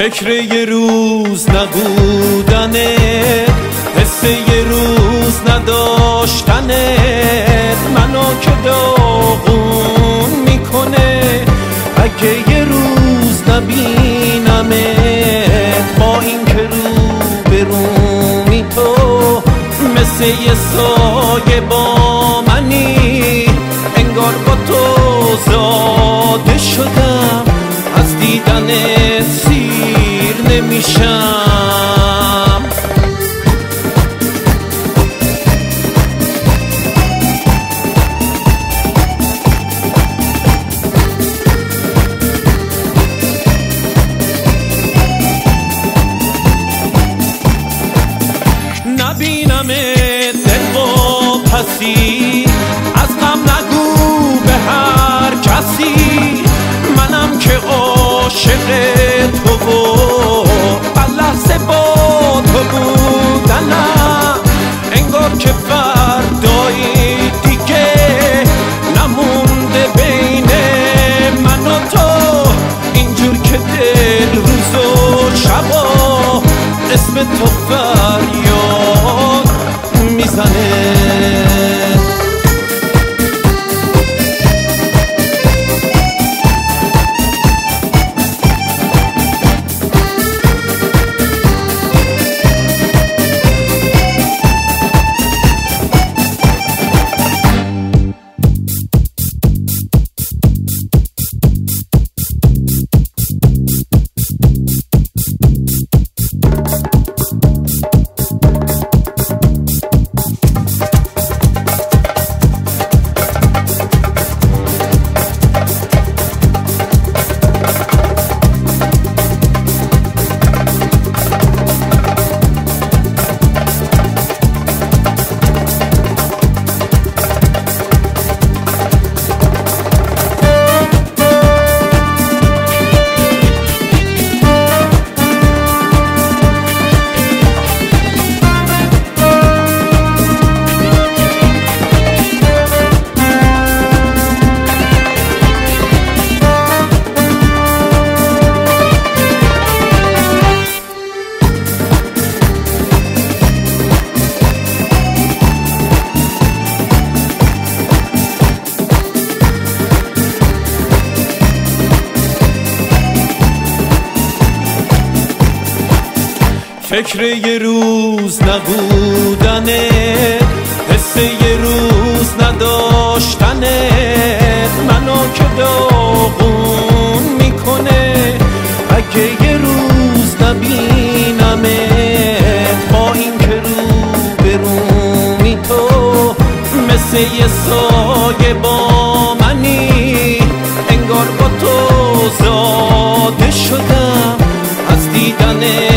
فکر یه روز نبودنه حس یه روز نداشتنه. منو که داغون می‌کنه اگه یه روز نبینمه با این که رو به رومی تو مثل یه سایه با منی. پسی. از غم نگو به هر کسی. منم که عاشق تو فکر یه روز نبودنه حس یه روز نداشتنه. منو که داغون می‌کنه اگه یه روز نبینمه با این که رو به تو مثل یه سایه با منی. انگار با تو زاده شدم از دیدن